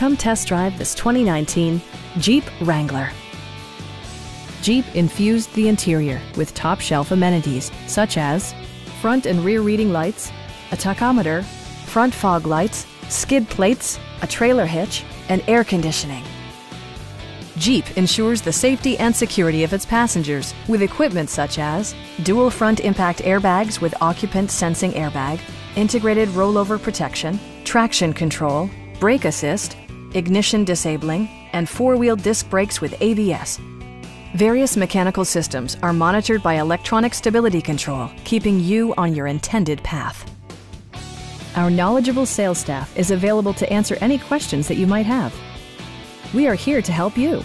Come test drive this 2019 Jeep Wrangler. Jeep infused the interior with top shelf amenities such as front and rear reading lights, a tachometer, front fog lights, skid plates, a trailer hitch, and air conditioning. Jeep ensures the safety and security of its passengers with equipment such as dual front impact airbags with occupant sensing airbag, integrated rollover protection, traction control, brake assist, ignition disabling, and four-wheel disc brakes with ABS. Various mechanical systems are monitored by electronic stability control, keeping you on your intended path. Our knowledgeable sales staff is available to answer any questions that you might have. We are here to help you.